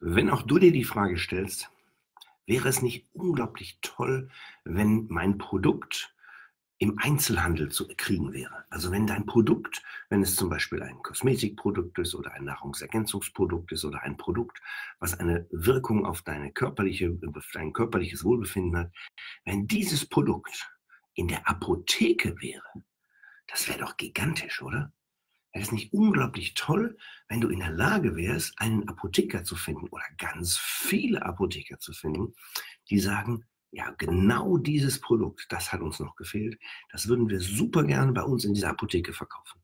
Wenn auch du dir die Frage stellst, wäre es nicht unglaublich toll, wenn mein Produkt im Einzelhandel zu kriegen wäre. Also wenn dein Produkt, wenn es zum Beispiel ein Kosmetikprodukt ist oder ein Nahrungsergänzungsprodukt ist oder ein Produkt, was eine Wirkung auf deine körperliche, dein körperliches Wohlbefinden hat, wenn dieses Produkt in der Apotheke wäre, das wäre doch gigantisch, oder? Wäre es nicht unglaublich toll, wenn du in der Lage wärst, einen Apotheker zu finden oder ganz viele Apotheker zu finden, die sagen, ja, genau dieses Produkt, das hat uns noch gefehlt, das würden wir super gerne bei uns in dieser Apotheke verkaufen.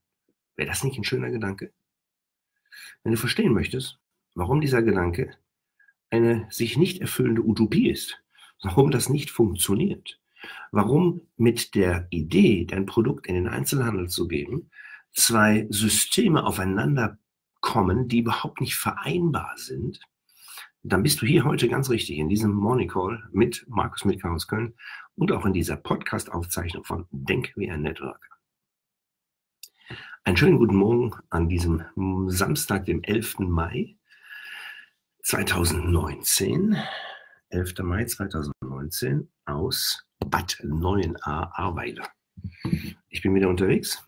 Wäre das nicht ein schöner Gedanke? Wenn du verstehen möchtest, warum dieser Gedanke eine sich nicht erfüllende Utopie ist, warum das nicht funktioniert, warum mit der Idee, dein Produkt in den Einzelhandel zu geben, zwei Systeme aufeinander kommen, die überhaupt nicht vereinbar sind, dann bist du hier heute ganz richtig in diesem Morning Call mit Markus Milka aus Köln und auch in dieser Podcast-Aufzeichnung von Denk wie ein Networker. Einen schönen guten Morgen an diesem Samstag, dem 11. Mai 2019. 11. Mai 2019 aus Bad 9a Arbeiter. Ich bin wieder unterwegs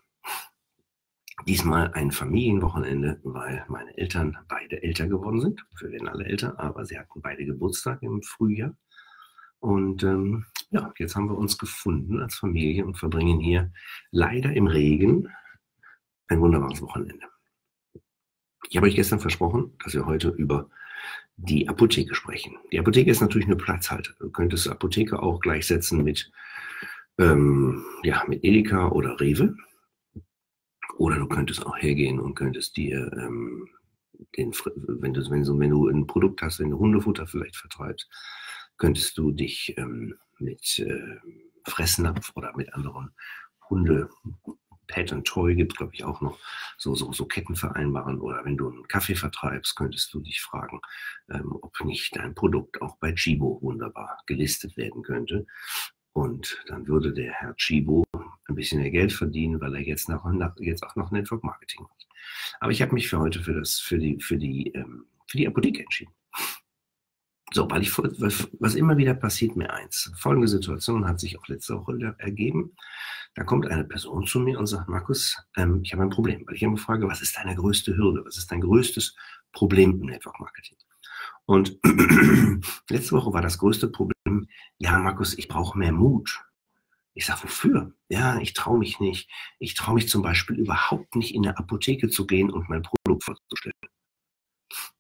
Diesmal ein Familienwochenende, weil meine Eltern beide älter geworden sind. Wir werden alle älter, aber sie hatten beide Geburtstag im Frühjahr. Und ähm, ja, jetzt haben wir uns gefunden als Familie und verbringen hier leider im Regen ein wunderbares Wochenende. Ich habe euch gestern versprochen, dass wir heute über die Apotheke sprechen. Die Apotheke ist natürlich eine Platzhalter. Du könntest Apotheke auch gleichsetzen mit, ähm, ja, mit Edeka oder Rewe. Oder du könntest auch hergehen und könntest dir ähm, den, wenn du, wenn, du, wenn du ein Produkt hast, wenn du Hundefutter vielleicht vertreibst, könntest du dich ähm, mit äh, Fressnapf oder mit anderen Hunde, Pet and Toy gibt glaube ich, auch noch so, so, so Ketten vereinbaren. Oder wenn du einen Kaffee vertreibst, könntest du dich fragen, ähm, ob nicht dein Produkt auch bei Chibo wunderbar gelistet werden könnte. Und dann würde der Herr Chibo ein bisschen mehr Geld verdienen, weil er jetzt, nach, nach, jetzt auch noch Network Marketing macht. Aber ich habe mich für heute für, das, für, die, für, die, ähm, für die Apotheke entschieden. So, weil ich, was, immer wieder passiert mir eins. Folgende Situation hat sich auch letzte Woche ergeben. Da kommt eine Person zu mir und sagt, Markus, ähm, ich habe ein Problem. Weil ich immer frage, was ist deine größte Hürde? Was ist dein größtes Problem im Network Marketing? Und letzte Woche war das größte Problem, ja, Markus, ich brauche mehr Mut. Ich sage, wofür? Ja, ich traue mich nicht. Ich traue mich zum Beispiel überhaupt nicht in eine Apotheke zu gehen und mein Produkt vorzustellen.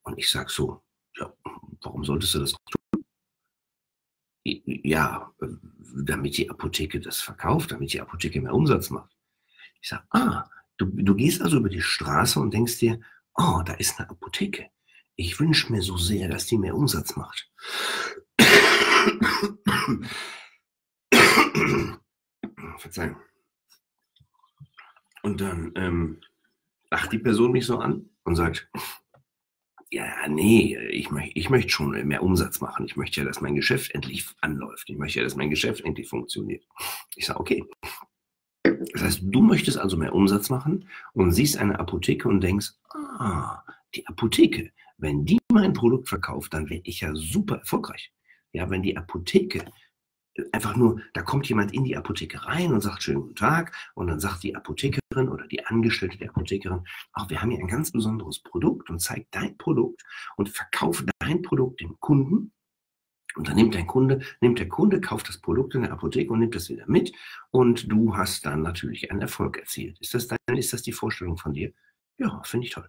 Und ich sage so, ja, warum solltest du das tun? Ja, damit die Apotheke das verkauft, damit die Apotheke mehr Umsatz macht. Ich sage, ah, du, du gehst also über die Straße und denkst dir, oh, da ist eine Apotheke. Ich wünsche mir so sehr, dass die mehr Umsatz macht. Verzeihung. Und dann ähm, lacht die Person mich so an und sagt, ja, nee, ich, möcht, ich möchte schon mehr Umsatz machen. Ich möchte ja, dass mein Geschäft endlich anläuft. Ich möchte ja, dass mein Geschäft endlich funktioniert. Ich sage, okay. Das heißt, du möchtest also mehr Umsatz machen und siehst eine Apotheke und denkst, ah, die Apotheke, wenn die mein Produkt verkauft, dann werde ich ja super erfolgreich. Ja, wenn die Apotheke einfach nur, da kommt jemand in die Apotheke rein und sagt schönen guten Tag und dann sagt die Apothekerin oder die Angestellte der Apothekerin, ach, wir haben hier ein ganz besonderes Produkt und zeigt dein Produkt und verkauft dein Produkt dem Kunden. Und dann nimmt dein Kunde, nimmt der Kunde, kauft das Produkt in der Apotheke und nimmt das wieder mit und du hast dann natürlich einen Erfolg erzielt. Ist das dein, ist das die Vorstellung von dir? Ja, finde ich toll.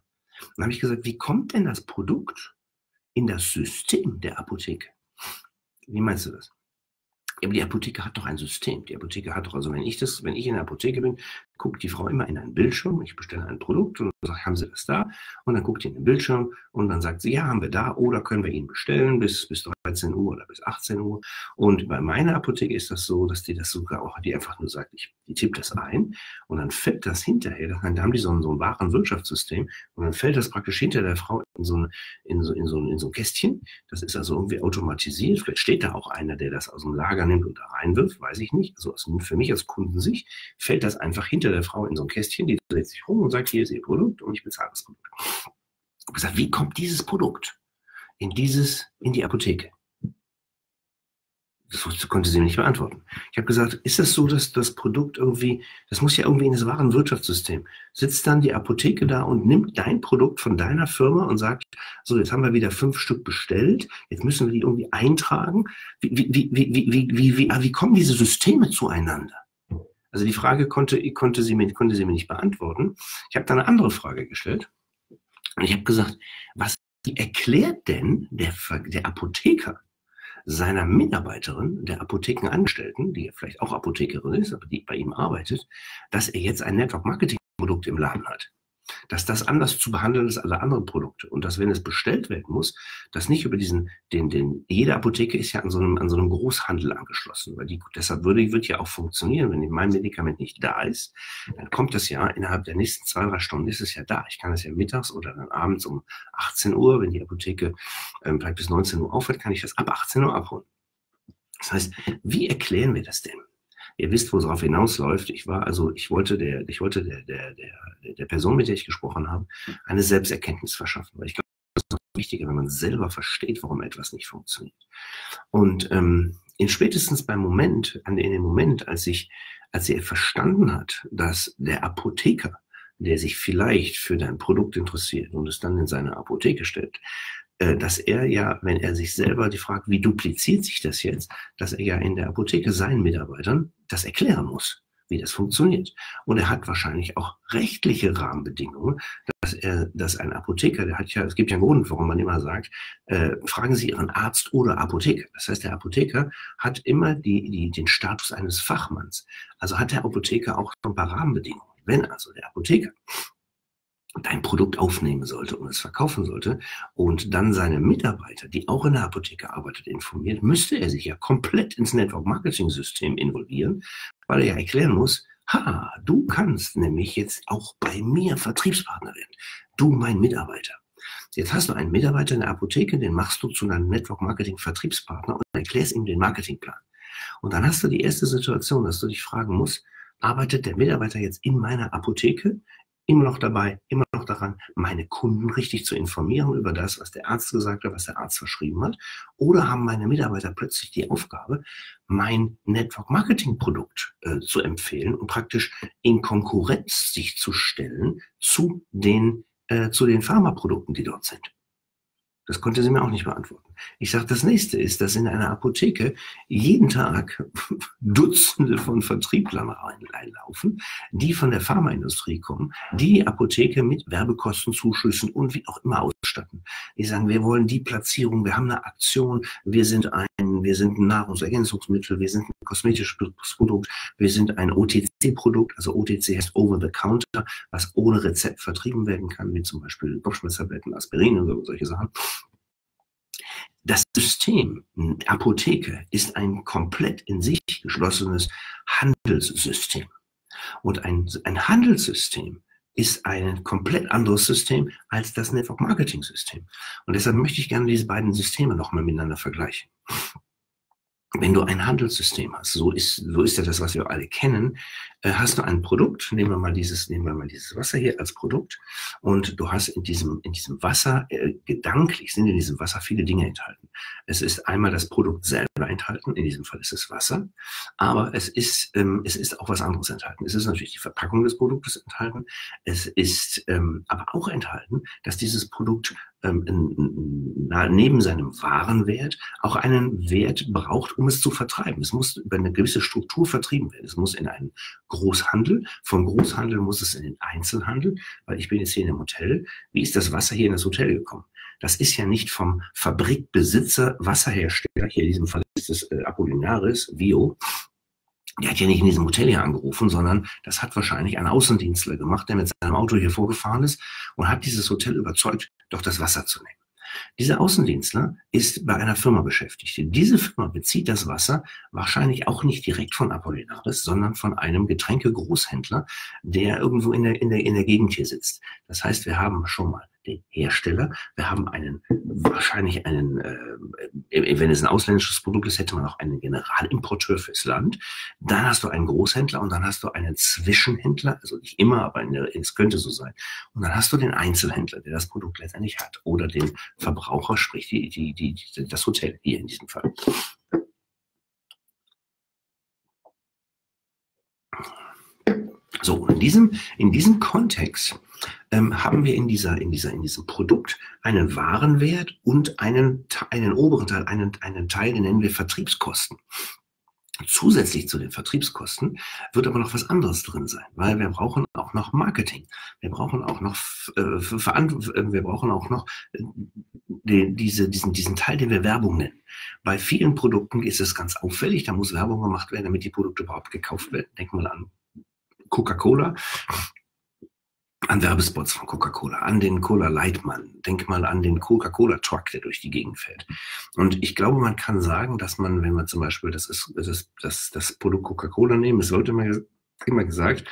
Dann habe ich gesagt, wie kommt denn das Produkt in das System der Apotheke? Wie meinst du das? Aber die Apotheke hat doch ein System. Die Apotheke hat doch, also wenn ich das, wenn ich in der Apotheke bin, guckt die Frau immer in einen Bildschirm, ich bestelle ein Produkt und sage, haben Sie das da? Und dann guckt die in den Bildschirm und dann sagt sie, ja, haben wir da oder können wir Ihnen bestellen bis, bis 13 Uhr oder bis 18 Uhr. Und bei meiner Apotheke ist das so, dass die das sogar auch, die einfach nur sagt, ich, die tippt das ein und dann fällt das hinterher, dann haben die so ein, so ein wahren Wirtschaftssystem und dann fällt das praktisch hinter der Frau in so, ein, in, so, in, so, in so ein Kästchen. Das ist also irgendwie automatisiert. Vielleicht steht da auch einer, der das aus dem Lager nimmt und da reinwirft, weiß ich nicht. Also für mich als Kundensicht fällt das einfach hinter der Frau in so ein Kästchen, die dreht sich rum und sagt, hier ist ihr Produkt und ich bezahle das Produkt. Ich habe gesagt, wie kommt dieses Produkt in dieses, in die Apotheke? Das konnte sie nicht beantworten. Ich habe gesagt, ist das so, dass das Produkt irgendwie, das muss ja irgendwie in das wahre Wirtschaftssystem. Sitzt dann die Apotheke da und nimmt dein Produkt von deiner Firma und sagt, so, jetzt haben wir wieder fünf Stück bestellt, jetzt müssen wir die irgendwie eintragen. Wie, wie, wie, wie, wie, wie, wie, wie kommen diese Systeme zueinander? Also die Frage konnte, konnte, sie, mir, konnte sie mir nicht beantworten. Ich habe dann eine andere Frage gestellt. Und ich habe gesagt, was erklärt denn der, der Apotheker seiner Mitarbeiterin, der Apothekenangestellten, die vielleicht auch Apothekerin ist, aber die bei ihm arbeitet, dass er jetzt ein Network Marketing Produkt im Laden hat dass das anders zu behandeln ist als alle anderen Produkte und dass, wenn es bestellt werden muss, das nicht über diesen, den, den, jede Apotheke ist ja an so einem, an so einem Großhandel angeschlossen, weil die, deshalb würde, wird ja auch funktionieren, wenn mein Medikament nicht da ist, dann kommt das ja innerhalb der nächsten zwei, drei Stunden ist es ja da. Ich kann es ja mittags oder dann abends um 18 Uhr, wenn die Apotheke ähm, vielleicht bis 19 Uhr aufhört, kann ich das ab 18 Uhr abholen. Das heißt, wie erklären wir das denn? Ihr wisst, wo es darauf hinausläuft. Ich war also, ich wollte der, ich wollte der, der, der, der Person, mit der ich gesprochen habe, eine Selbsterkenntnis verschaffen, weil ich glaube, das ist noch wichtiger, wenn man selber versteht, warum etwas nicht funktioniert. Und ähm, in spätestens beim Moment, in dem Moment, als ich, als er verstanden hat, dass der Apotheker, der sich vielleicht für dein Produkt interessiert und es dann in seine Apotheke stellt, äh, dass er ja, wenn er sich selber die fragt, wie dupliziert sich das jetzt, dass er ja in der Apotheke seinen Mitarbeitern das erklären muss, wie das funktioniert. Und er hat wahrscheinlich auch rechtliche Rahmenbedingungen, dass er, dass ein Apotheker, der hat ja, es gibt ja einen Grund, warum man immer sagt, äh, fragen Sie Ihren Arzt oder Apotheker. Das heißt, der Apotheker hat immer die, die, den Status eines Fachmanns. Also hat der Apotheker auch ein paar Rahmenbedingungen. Wenn also der Apotheker dein Produkt aufnehmen sollte und es verkaufen sollte und dann seine Mitarbeiter, die auch in der Apotheke arbeitet, informiert, müsste er sich ja komplett ins Network Marketing System involvieren, weil er ja erklären muss, ha, du kannst nämlich jetzt auch bei mir Vertriebspartner werden. Du, mein Mitarbeiter. Jetzt hast du einen Mitarbeiter in der Apotheke, den machst du zu einem Network Marketing Vertriebspartner und erklärst ihm den Marketingplan. Und dann hast du die erste Situation, dass du dich fragen musst, arbeitet der Mitarbeiter jetzt in meiner Apotheke? Immer noch dabei, immer noch daran, meine Kunden richtig zu informieren über das, was der Arzt gesagt hat, was der Arzt verschrieben hat? Oder haben meine Mitarbeiter plötzlich die Aufgabe, mein Network Marketing Produkt äh, zu empfehlen und praktisch in Konkurrenz sich zu stellen zu den, äh, zu den Pharmaprodukten, die dort sind? Das konnte sie mir auch nicht beantworten. Ich sage, das nächste ist, dass in einer Apotheke jeden Tag Dutzende von Vertrieblern reinlaufen, die von der Pharmaindustrie kommen, die die Apotheke mit Werbekostenzuschüssen und wie auch immer ausstatten. Die sagen, wir wollen die Platzierung, wir haben eine Aktion, wir sind ein, wir sind ein Nahrungsergänzungsmittel, wir sind ein kosmetisches Produkt, wir sind ein OTC-Produkt, also OTC heißt Over the Counter, was ohne Rezept vertrieben werden kann, wie zum Beispiel Kopfschmerztabletten, Aspirin und solche Sachen. Das System Apotheke ist ein komplett in sich geschlossenes Handelssystem. Und ein, ein Handelssystem ist ein komplett anderes System als das Network Marketing System. Und deshalb möchte ich gerne diese beiden Systeme nochmal miteinander vergleichen wenn du ein Handelssystem hast, so ist, so ist ja das, was wir alle kennen, äh, hast du ein Produkt, nehmen wir mal dieses, nehmen wir mal dieses Wasser hier als Produkt und du hast in diesem, in diesem Wasser, äh, gedanklich sind in diesem Wasser viele Dinge enthalten. Es ist einmal das Produkt selber enthalten, in diesem Fall ist es Wasser, aber es ist, ähm, es ist auch was anderes enthalten. Es ist natürlich die Verpackung des Produktes enthalten, es ist ähm, aber auch enthalten, dass dieses Produkt ähm, neben seinem Warenwert auch einen Wert braucht, um es zu vertreiben. Es muss über eine gewisse Struktur vertrieben werden. Es muss in einen Großhandel, vom Großhandel muss es in den Einzelhandel, weil ich bin jetzt hier in einem Hotel. Wie ist das Wasser hier in das Hotel gekommen? Das ist ja nicht vom Fabrikbesitzer, Wasserhersteller, hier in diesem Fall ist es äh, Apollinaris, Vio, der hat ja nicht in diesem Hotel hier angerufen, sondern das hat wahrscheinlich ein Außendienstler gemacht, der mit seinem Auto hier vorgefahren ist und hat dieses Hotel überzeugt, doch das Wasser zu nehmen. Dieser Außendienstler ist bei einer Firma beschäftigt. Diese Firma bezieht das Wasser wahrscheinlich auch nicht direkt von Apollinaris, sondern von einem Getränkegroßhändler, der irgendwo in der, in der, in der Gegend hier sitzt. Das heißt, wir haben schon mal den Hersteller, wir haben einen, wahrscheinlich einen, äh, wenn es ein ausländisches Produkt ist, hätte man auch einen Generalimporteur fürs Land. Dann hast du einen Großhändler und dann hast du einen Zwischenhändler, also nicht immer, aber der, es könnte so sein. Und dann hast du den Einzelhändler, der das Produkt letztendlich hat, oder den Verbraucher, sprich die, die, die, das Hotel hier in diesem Fall. So, in diesem, in diesem Kontext ähm, haben wir in, dieser, in, dieser, in diesem Produkt einen Warenwert und einen, einen oberen Teil, einen, einen Teil, den nennen wir Vertriebskosten. Zusätzlich zu den Vertriebskosten wird aber noch was anderes drin sein, weil wir brauchen auch noch Marketing. Wir brauchen auch noch, äh, äh wir brauchen auch noch äh, die, diese, diesen, diesen Teil, den wir Werbung nennen. Bei vielen Produkten ist es ganz auffällig, da muss Werbung gemacht werden, damit die Produkte überhaupt gekauft werden. Denk mal an Coca-Cola, an Werbespots von Coca-Cola, an den Cola Lightman, denk mal an den Coca-Cola Truck, der durch die Gegend fährt. Und ich glaube, man kann sagen, dass man, wenn man zum Beispiel das, ist, das, ist, das, das Produkt Coca-Cola nehmen, es sollte man immer gesagt,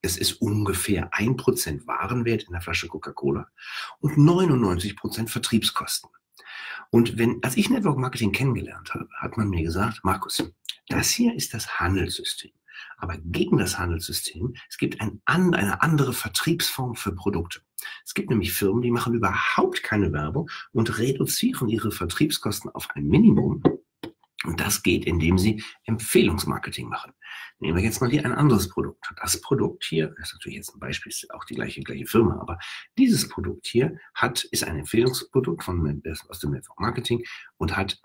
es ist ungefähr ein Prozent Warenwert in der Flasche Coca-Cola und 99 Prozent Vertriebskosten. Und wenn, als ich Network Marketing kennengelernt habe, hat man mir gesagt, Markus, das hier ist das Handelssystem aber gegen das Handelssystem. Es gibt ein, eine andere Vertriebsform für Produkte. Es gibt nämlich Firmen, die machen überhaupt keine Werbung und reduzieren ihre Vertriebskosten auf ein Minimum. Und das geht, indem sie Empfehlungsmarketing machen. Nehmen wir jetzt mal hier ein anderes Produkt. Das Produkt hier, das ist natürlich jetzt ein Beispiel, ist auch die gleiche, gleiche Firma, aber dieses Produkt hier hat, ist ein Empfehlungsprodukt von, aus dem Network Marketing und hat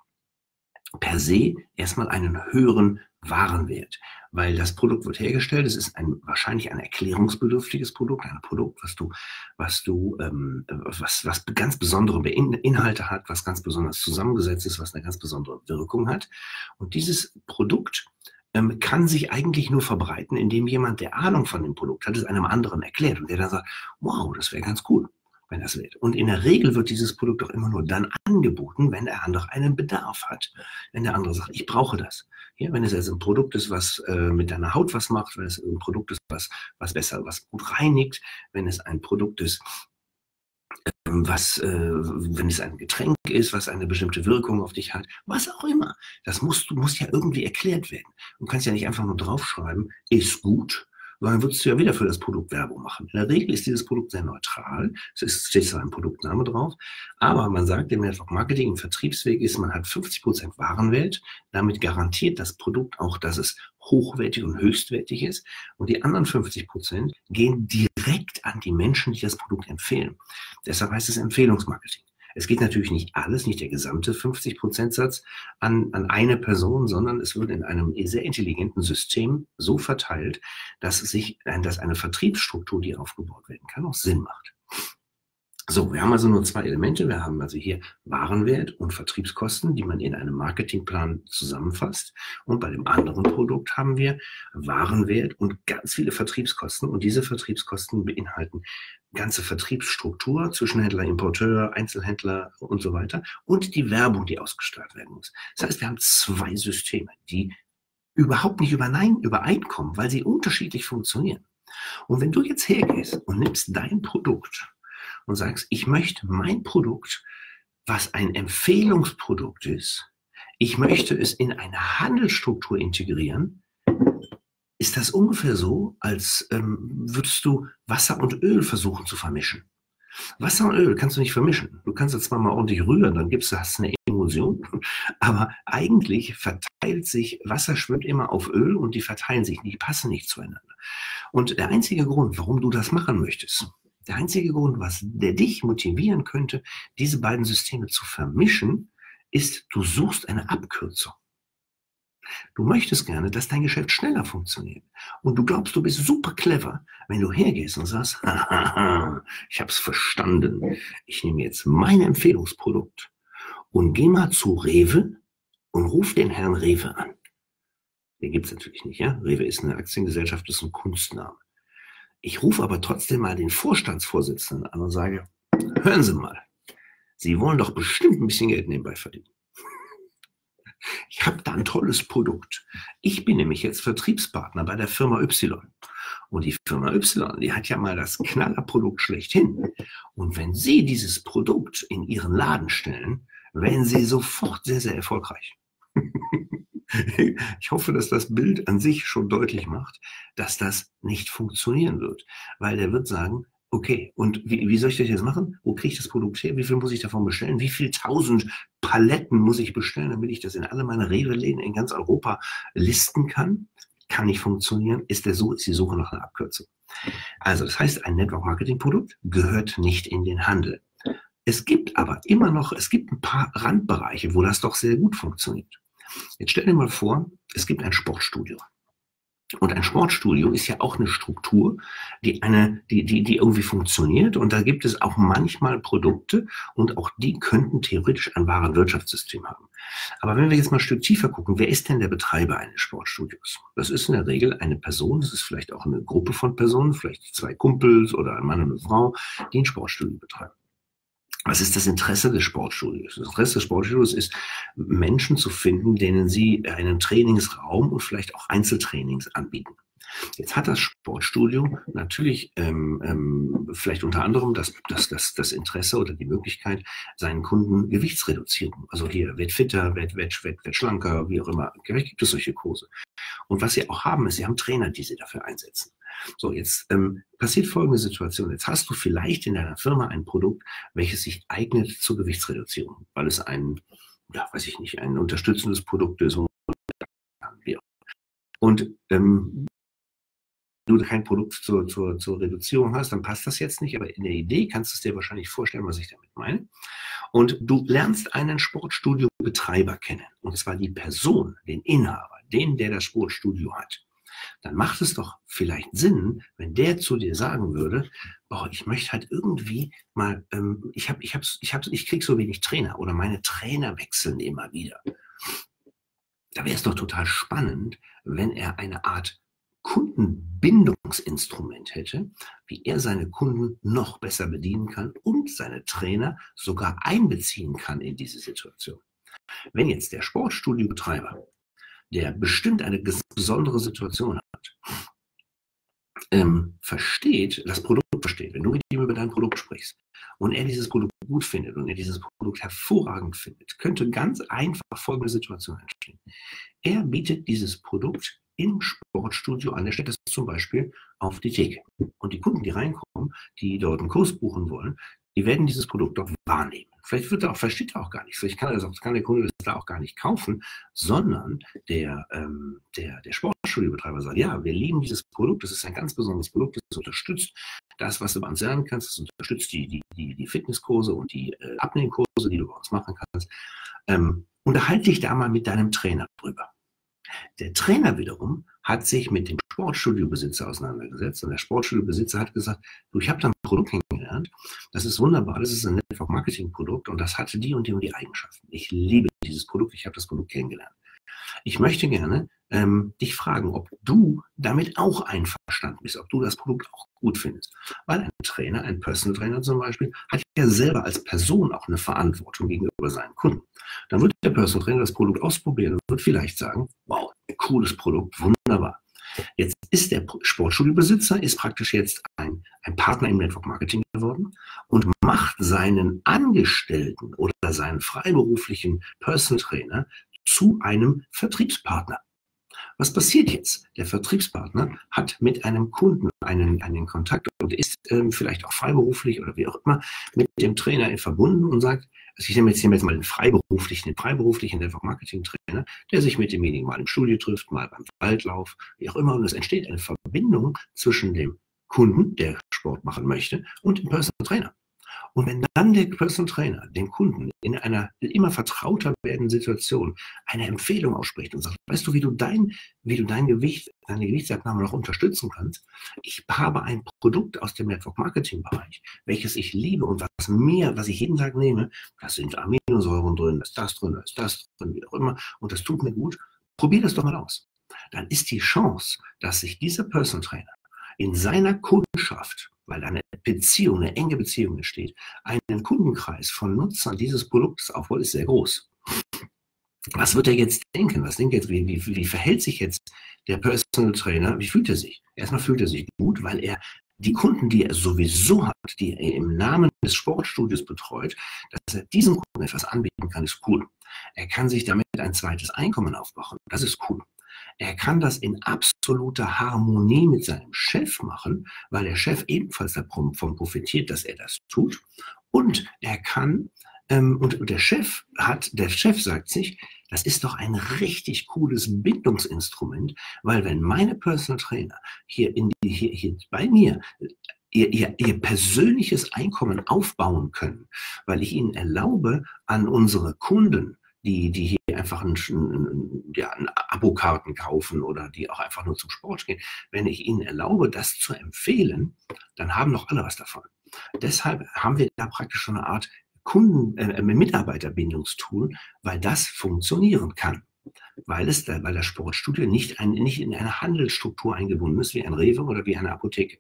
per se erstmal einen höheren Warenwert, weil das Produkt wird hergestellt. Es ist ein wahrscheinlich ein erklärungsbedürftiges Produkt, ein Produkt, was du, was du, ähm, was, was ganz besondere Inhalte hat, was ganz besonders zusammengesetzt ist, was eine ganz besondere Wirkung hat. Und dieses Produkt ähm, kann sich eigentlich nur verbreiten, indem jemand, der Ahnung von dem Produkt hat, es einem anderen erklärt und der dann sagt, wow, das wäre ganz cool wenn das wird. Und in der Regel wird dieses Produkt auch immer nur dann angeboten, wenn der andere einen Bedarf hat. Wenn der andere sagt, ich brauche das. Ja, wenn es also ein Produkt ist, was äh, mit deiner Haut was macht, wenn es ein Produkt ist, was, was besser, was gut reinigt, wenn es ein Produkt ist, ähm, was, äh, wenn es ein Getränk ist, was eine bestimmte Wirkung auf dich hat, was auch immer. Das muss, muss ja irgendwie erklärt werden. Du kannst ja nicht einfach nur draufschreiben, ist gut, dann würdest du ja wieder für das Produkt Werbung machen. In der Regel ist dieses Produkt sehr neutral. Es steht zwar ein Produktname drauf, aber man sagt im Network Marketing im Vertriebsweg ist, man hat 50 Prozent Warenwert. Damit garantiert das Produkt auch, dass es hochwertig und höchstwertig ist. Und die anderen 50 Prozent gehen direkt an die Menschen, die das Produkt empfehlen. Deshalb heißt es Empfehlungsmarketing. Es geht natürlich nicht alles, nicht der gesamte 50-Prozent-Satz an, an eine Person, sondern es wird in einem sehr intelligenten System so verteilt, dass sich, dass eine Vertriebsstruktur, die aufgebaut werden kann, auch Sinn macht. So, wir haben also nur zwei Elemente. Wir haben also hier Warenwert und Vertriebskosten, die man in einem Marketingplan zusammenfasst. Und bei dem anderen Produkt haben wir Warenwert und ganz viele Vertriebskosten. Und diese Vertriebskosten beinhalten ganze Vertriebsstruktur, Zwischenhändler, Importeur, Einzelhändler und so weiter und die Werbung, die ausgestrahlt werden muss. Das heißt, wir haben zwei Systeme, die überhaupt nicht übereinkommen, weil sie unterschiedlich funktionieren. Und wenn du jetzt hergehst und nimmst dein Produkt und sagst, ich möchte mein Produkt, was ein Empfehlungsprodukt ist, ich möchte es in eine Handelsstruktur integrieren, ist das ungefähr so, als ähm, würdest du Wasser und Öl versuchen zu vermischen. Wasser und Öl kannst du nicht vermischen. Du kannst es zwar mal ordentlich rühren, dann gibst du, hast eine Emulsion, aber eigentlich verteilt sich, Wasser schwimmt immer auf Öl und die verteilen sich nicht, die passen nicht zueinander. Und der einzige Grund, warum du das machen möchtest, der einzige Grund, was der dich motivieren könnte, diese beiden Systeme zu vermischen, ist, du suchst eine Abkürzung. Du möchtest gerne, dass dein Geschäft schneller funktioniert. Und du glaubst, du bist super clever, wenn du hergehst und sagst, ich habe es verstanden. Ich nehme jetzt mein Empfehlungsprodukt und geh mal zu Rewe und ruf den Herrn Rewe an. Den gibt es natürlich nicht, ja? Rewe ist eine Aktiengesellschaft, das ist ein Kunstname. Ich rufe aber trotzdem mal den Vorstandsvorsitzenden an und sage, hören Sie mal, Sie wollen doch bestimmt ein bisschen Geld nebenbei verdienen. Ich habe da ein tolles Produkt. Ich bin nämlich jetzt Vertriebspartner bei der Firma Y. Und die Firma Y, die hat ja mal das Knallerprodukt schlechthin. Und wenn Sie dieses Produkt in Ihren Laden stellen, werden Sie sofort sehr, sehr erfolgreich. ich hoffe, dass das Bild an sich schon deutlich macht, dass das nicht funktionieren wird. Weil der wird sagen, okay, und wie, wie soll ich das jetzt machen? Wo kriege ich das Produkt her? Wie viel muss ich davon bestellen? Wie viel tausend Paletten muss ich bestellen, damit ich das in alle meine Rewe-Läden in ganz Europa listen kann? Kann nicht funktionieren, ist, der, ist die Suche nach einer Abkürzung. Also das heißt, ein Network-Marketing-Produkt gehört nicht in den Handel. Es gibt aber immer noch, es gibt ein paar Randbereiche, wo das doch sehr gut funktioniert. Jetzt stell dir mal vor, es gibt ein Sportstudio. Und ein Sportstudio ist ja auch eine Struktur, die eine, die, die, die irgendwie funktioniert. Und da gibt es auch manchmal Produkte und auch die könnten theoretisch ein wahres Wirtschaftssystem haben. Aber wenn wir jetzt mal ein Stück tiefer gucken, wer ist denn der Betreiber eines Sportstudios? Das ist in der Regel eine Person, das ist vielleicht auch eine Gruppe von Personen, vielleicht zwei Kumpels oder ein Mann und eine Frau, die ein Sportstudio betreiben. Was ist das Interesse des Sportstudios? Das Interesse des Sportstudios ist, Menschen zu finden, denen sie einen Trainingsraum und vielleicht auch Einzeltrainings anbieten. Jetzt hat das Sportstudio natürlich ähm, ähm, vielleicht unter anderem das, das, das, das Interesse oder die Möglichkeit, seinen Kunden Gewichtsreduzierung. Also hier, wird fitter, wird, wird, wird, wird schlanker, wie auch immer. Vielleicht gibt es solche Kurse. Und was sie auch haben, ist, sie haben Trainer, die sie dafür einsetzen. So, jetzt ähm, passiert folgende Situation. Jetzt hast du vielleicht in deiner Firma ein Produkt, welches sich eignet zur Gewichtsreduzierung, weil es ein, ja, weiß ich nicht, ein unterstützendes Produkt ist. Und ähm, du kein Produkt zur, zur, zur Reduzierung hast, dann passt das jetzt nicht. Aber in der Idee kannst du es dir wahrscheinlich vorstellen, was ich damit meine. Und du lernst einen Sportstudio-Betreiber kennen. Und zwar die Person, den Inhaber, den, der das Sportstudio hat dann macht es doch vielleicht Sinn, wenn der zu dir sagen würde, boah, ich möchte halt irgendwie mal, ähm, ich habe, ich habe, ich habe, ich krieg so wenig Trainer oder meine Trainer wechseln immer wieder. Da wäre es doch total spannend, wenn er eine Art Kundenbindungsinstrument hätte, wie er seine Kunden noch besser bedienen kann und seine Trainer sogar einbeziehen kann in diese Situation. Wenn jetzt der Sportstudiobetreiber der bestimmt eine besondere Situation hat, ähm, versteht, das Produkt versteht, wenn du mit ihm über dein Produkt sprichst und er dieses Produkt gut findet und er dieses Produkt hervorragend findet, könnte ganz einfach folgende Situation entstehen. Er bietet dieses Produkt im Sportstudio an. Er stellt das zum Beispiel auf die Theke. Und die Kunden, die reinkommen, die dort einen Kurs buchen wollen, die werden dieses Produkt dort wahrnehmen. Vielleicht wird er auch, versteht er auch gar nicht. Vielleicht kann, auch, kann der Kunde das da auch gar nicht kaufen, sondern der, ähm, der, der Sportstudiobetreiber sagt, ja, wir lieben dieses Produkt, das ist ein ganz besonderes Produkt, das unterstützt das, was du bei uns lernen kannst, das unterstützt die, die, die, die Fitnesskurse und die äh, Abnehmkurse, die du bei uns machen kannst. Ähm, unterhalte dich da mal mit deinem Trainer drüber. Der Trainer wiederum hat sich mit dem Sportstudiobesitzer auseinandergesetzt und der Sportstudiobesitzer hat gesagt, du, ich habe da ein Produkt kennengelernt, das ist wunderbar, das ist ein Network Marketing Produkt und das hatte die und die und die Eigenschaften. Ich liebe dieses Produkt, ich habe das Produkt kennengelernt. Ich möchte gerne ähm, dich fragen, ob du damit auch einverstanden bist, ob du das Produkt auch gut findest. Weil ein Trainer, ein Personal Trainer zum Beispiel, hat ja selber als Person auch eine Verantwortung gegenüber seinen Kunden. Dann wird der Personal Trainer das Produkt ausprobieren und wird vielleicht sagen, wow, cooles Produkt, wunderbar. Jetzt ist der Sportstudiobesitzer, ist praktisch jetzt ein, ein Partner im Network Marketing geworden und macht seinen Angestellten oder seinen freiberuflichen Personal Trainer zu einem Vertriebspartner. Was passiert jetzt? Der Vertriebspartner hat mit einem Kunden einen, einen Kontakt und ist ähm, vielleicht auch freiberuflich oder wie auch immer mit dem Trainer verbunden und sagt, also ich nehme jetzt, nehme mal den freiberuflichen, den freiberuflichen Network Marketing Trainer, der sich mit demjenigen mal im Studio trifft, mal beim Waldlauf, wie auch immer. Und es entsteht eine Verbindung zwischen dem Kunden, der Sport machen möchte, und dem Personal Trainer. Und wenn dann der Personal Trainer dem Kunden in einer immer vertrauter werdenden Situation eine Empfehlung ausspricht und sagt, weißt du, wie du dein, wie du dein Gewicht, deine Gewichtsabnahme noch unterstützen kannst? Ich habe ein Produkt aus dem Network Marketing Bereich, welches ich liebe und was mir, was ich jeden Tag nehme, da sind Aminosäuren drin, da ist das drin, da ist das drin, wie auch immer, und das tut mir gut. Probier das doch mal aus. Dann ist die Chance, dass sich dieser Personal Trainer in seiner Kundschaft weil eine Beziehung, eine enge Beziehung entsteht, einen Kundenkreis von Nutzern dieses Produktes aufbaut, ist sehr groß. was wird er jetzt denken? Was denkt jetzt, wie, wie, wie verhält sich jetzt der Personal Trainer? Wie fühlt er sich? Erstmal fühlt er sich gut, weil er die Kunden, die er sowieso hat, die er im Namen des Sportstudios betreut, dass er diesem Kunden etwas anbieten kann, ist cool. Er kann sich damit ein zweites Einkommen aufbauen. Das ist cool. Er kann das in absoluter Harmonie mit seinem Chef machen, weil der Chef ebenfalls davon profitiert, dass er das tut. Und er kann, ähm, und, der Chef hat, der Chef sagt sich, das ist doch ein richtig cooles Bindungsinstrument, weil wenn meine Personal Trainer hier, in die, hier, hier bei mir Ihr, ihr, ihr, persönliches Einkommen aufbauen können, weil ich ihnen erlaube, an unsere Kunden die, die hier einfach ein, ja, ein Abokarten kaufen oder die auch einfach nur zum Sport gehen, wenn ich ihnen erlaube, das zu empfehlen, dann haben doch alle was davon. Deshalb haben wir da praktisch schon eine Art Kunden, äh, Mitarbeiterbindungstool, weil das funktionieren kann. Weil, es, weil das Sportstudio nicht, ein, nicht in eine Handelsstruktur eingebunden ist, wie ein Rewe oder wie eine Apotheke.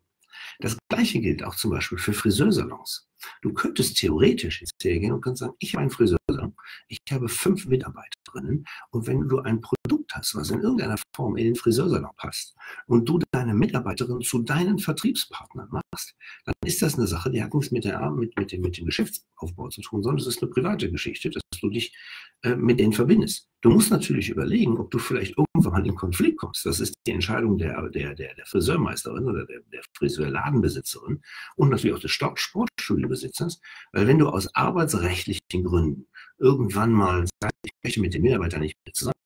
Das Gleiche gilt auch zum Beispiel für Friseursalons. Du könntest theoretisch jetzt hergehen und kannst sagen, ich habe einen Friseursalon, ich habe fünf Mitarbeiterinnen und wenn du ein Produkt hast, was in irgendeiner Form in den Friseursalon passt und du deine Mitarbeiterin zu deinen Vertriebspartnern machst, dann ist das eine Sache, die hat nichts mit, der, mit, mit, dem, mit dem Geschäftsaufbau zu tun, sondern es ist eine private Geschichte, dass du dich äh, mit denen verbindest. Du musst natürlich überlegen, ob du vielleicht irgendwann mal in Konflikt kommst. Das ist die Entscheidung der, der, der, der Friseurmeisterin oder der, der Friseurladenbesitzerin und natürlich auch des Sportstudiobesitzers. Weil wenn du aus arbeitsrechtlichen Gründen irgendwann mal sagst, ich möchte mit dem Mitarbeiter nicht mehr zusammen,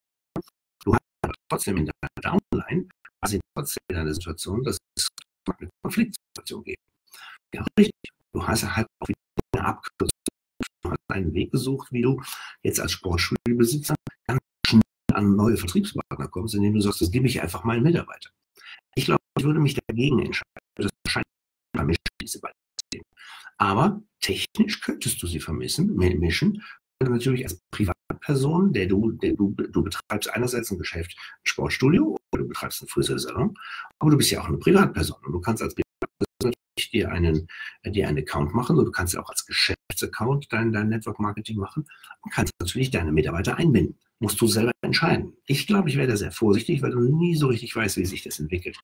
trotzdem in deiner Downline quasi trotzdem in einer Situation, dass es eine Konfliktsituation gibt. Ja, richtig. Du hast halt auch wieder eine Abkürzung einen Weg gesucht, wie du jetzt als Sportstudiobesitzer ganz schnell an neue Vertriebspartner kommst, indem du sagst, das gebe ich einfach meinen Mitarbeiter. Ich glaube, ich würde mich dagegen entscheiden. Das scheint vermischen, diese beiden. Aber technisch könntest du sie vermissen, mischen, natürlich als Privatperson, der du, der du, du betreibst einerseits ein Geschäft, ein Sportstudio oder du betreibst einen Friseursalon, aber du bist ja auch eine Privatperson und du kannst als dir einen, dir einen Account machen oder du kannst ja auch als Geschäftsaccount dein, dein Network Marketing machen und kannst natürlich deine Mitarbeiter einbinden. Musst du selber entscheiden. Ich glaube, ich werde sehr vorsichtig, weil du nie so richtig weißt, wie sich das entwickelt.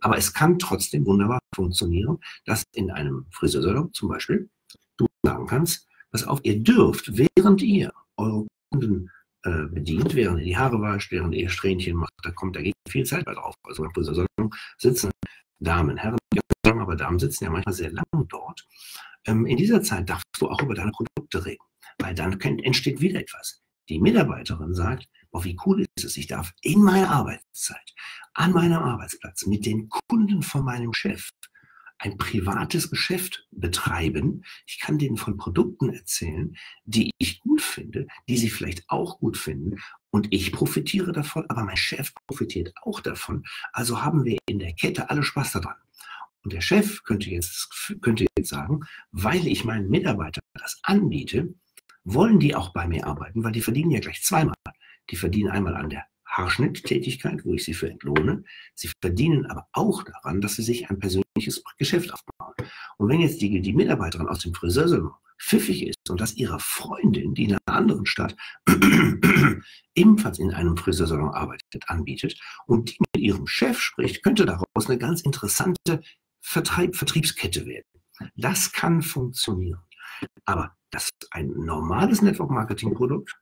Aber es kann trotzdem wunderbar funktionieren, dass in einem Friseursalon zum Beispiel du sagen kannst, pass auf, ihr dürft, während ihr eure Kunden äh, bedient, während ihr die Haare wascht, während ihr Strähnchen macht, da kommt, da geht viel Zeit bei drauf. Also beim Friseursalon sitzen Damen, Herren, aber Damen sitzen ja manchmal sehr lang dort. Ähm, in dieser Zeit darfst du auch über deine Produkte reden, weil dann entsteht wieder etwas. Die Mitarbeiterin sagt, oh, wie cool ist es, ich darf in meiner Arbeitszeit, an meinem Arbeitsplatz mit den Kunden von meinem Chef ein privates Geschäft betreiben. Ich kann denen von Produkten erzählen, die ich gut finde, die sie vielleicht auch gut finden. Und ich profitiere davon, aber mein Chef profitiert auch davon. Also haben wir in der Kette alle Spaß daran. Und der Chef könnte jetzt, könnte jetzt sagen, weil ich meinen Mitarbeitern das anbiete, wollen die auch bei mir arbeiten, weil die verdienen ja gleich zweimal. Die verdienen einmal an der Haarschnitttätigkeit, wo ich sie für entlohne. Sie verdienen aber auch daran, dass sie sich ein persönliches Geschäft aufbauen. Und wenn jetzt die, die Mitarbeiterin aus dem Friseursalon pfiffig ist und das ihrer Freundin, die in einer anderen Stadt ebenfalls in einem Friseursalon arbeitet, anbietet und die mit ihrem Chef spricht, könnte daraus eine ganz interessante Vertreib Vertriebskette werden. Das kann funktionieren. Aber das ein normales Network-Marketing-Produkt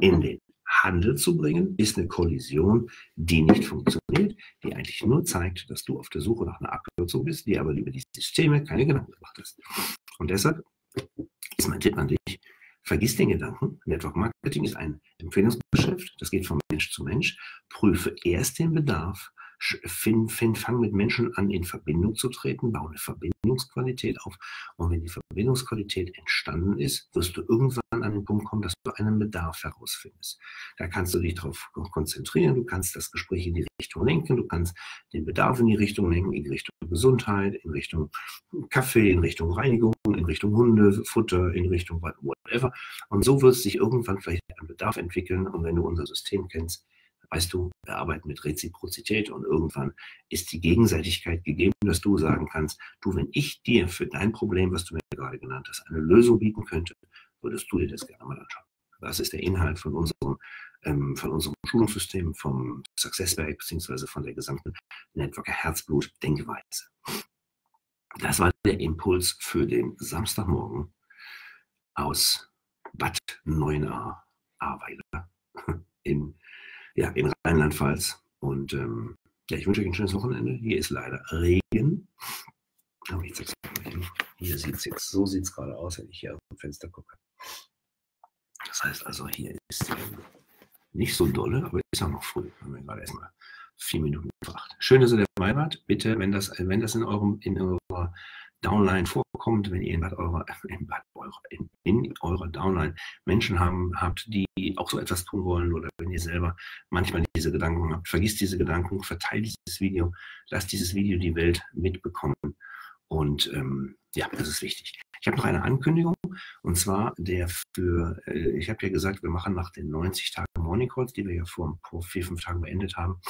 in den Handel zu bringen, ist eine Kollision, die nicht funktioniert, die eigentlich nur zeigt, dass du auf der Suche nach einer Abkürzung bist, die aber über die Systeme keine Gedanken gemacht hast. Und deshalb ist mein Tipp an dich, vergiss den Gedanken, Network Marketing ist ein Empfehlungsgeschäft, das geht von Mensch zu Mensch, prüfe erst den Bedarf, fang, fang mit Menschen an, in Verbindung zu treten, baue eine Verbindungsqualität auf. Und wenn die Verbindungsqualität entstanden ist, wirst du irgendwann an den Punkt kommen, dass du einen Bedarf herausfindest. Da kannst du dich darauf konzentrieren, du kannst das Gespräch in die Richtung lenken, du kannst den Bedarf in die Richtung lenken, in Richtung Gesundheit, in Richtung Kaffee, in Richtung Reinigung, in Richtung Hunde, Futter, in Richtung whatever. Und so wird sich irgendwann vielleicht ein Bedarf entwickeln. Und wenn du unser System kennst, weißt du, wir arbeiten mit Reziprozität und irgendwann ist die Gegenseitigkeit gegeben, dass du sagen kannst, du, wenn ich dir für dein Problem, was du mir gerade genannt hast, eine Lösung bieten könnte, würdest du dir das gerne mal anschauen. Das ist der Inhalt von unserem ähm, von unserem Schulungssystem, vom Successberg beziehungsweise von der gesamten Networker Herzblut Denkweise. Das war der Impuls für den Samstagmorgen aus Bad Neuenahr, Ahrweiler in, ja, in Rheinland-Pfalz. Und ähm, ja, ich wünsche euch ein schönes Wochenende. Hier ist leider Regen. Hier sieht es jetzt, so sieht es gerade aus, wenn ich hier aus dem Fenster gucke. Das heißt also, hier ist ähm, nicht so dolle, aber ist auch noch früh. Haben wir gerade erstmal vier Minuten gebracht. Schön, dass ihr dabei wart. Bitte, wenn das, wenn das in eurem, in eurer Downline vorkommt, wenn ihr in, eurer, in, in, in eurer Downline Menschen haben, habt, die auch so etwas tun wollen oder wenn ihr selber manchmal diese Gedanken habt, vergisst diese Gedanken, verteilt dieses Video, lasst dieses Video die Welt mitbekommen und ähm, ja, das ist wichtig. Ich habe noch eine Ankündigung und zwar der für, äh, ich habe ja gesagt, wir machen nach den 90 Tagen Morning Calls, die wir ja vor, vor vier, fünf Tagen beendet haben,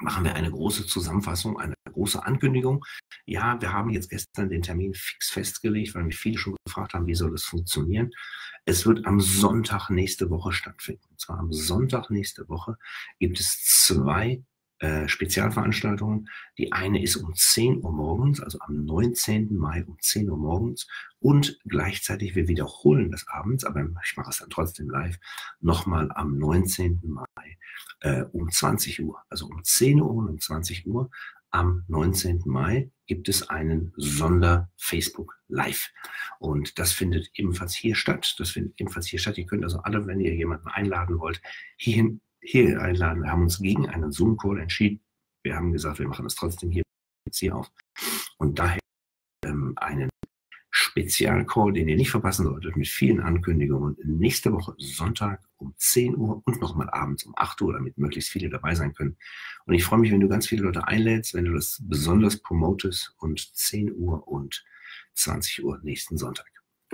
machen wir eine große Zusammenfassung, eine große Ankündigung. Ja, wir haben jetzt gestern den Termin fix festgelegt, weil mich viele schon gefragt haben, wie soll das funktionieren. Es wird am Sonntag nächste Woche stattfinden. Und zwar am Sonntag nächste Woche gibt es zwei äh, Spezialveranstaltungen. Die eine ist um 10 Uhr morgens, also am 19. Mai um 10 Uhr morgens. Und gleichzeitig, wir wiederholen das abends, aber ich mache es dann trotzdem live, nochmal am 19. Mai äh, um 20 Uhr. Also um 10 Uhr und um 20 Uhr am 19. Mai gibt es einen Sonder-Facebook Live. Und das findet ebenfalls hier statt. Das findet ebenfalls hier statt. Ihr könnt also alle, wenn ihr jemanden einladen wollt, hierhin, hier einladen. Wir haben uns gegen einen Zoom-Call entschieden. Wir haben gesagt, wir machen das trotzdem hier, jetzt hier auf. Und daher ähm, einen Spezialcall, den ihr nicht verpassen solltet, mit vielen Ankündigungen. Nächste Woche Sonntag um 10 Uhr und nochmal abends um 8 Uhr, damit möglichst viele dabei sein können. Und ich freue mich, wenn du ganz viele Leute einlädst, wenn du das besonders promotest und 10 Uhr und 20 Uhr nächsten Sonntag.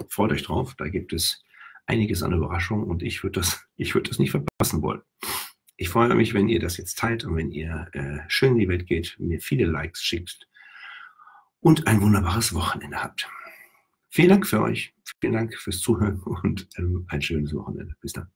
Freut euch drauf, da gibt es einiges an Überraschungen und ich würde das, ich würde das nicht verpassen wollen. Ich freue mich, wenn ihr das jetzt teilt und wenn ihr äh, schön in die Welt geht, mir viele Likes schickt und ein wunderbares Wochenende habt. Vielen Dank für euch. Vielen Dank fürs Zuhören und ähm, ein schönes Wochenende. Bis dann.